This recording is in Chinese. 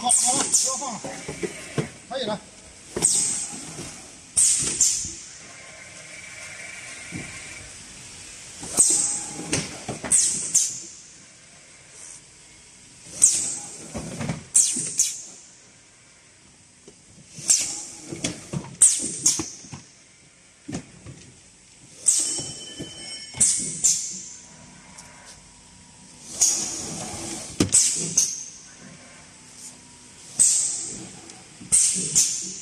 好好好，不要放了，可以了。Thank you. sleep.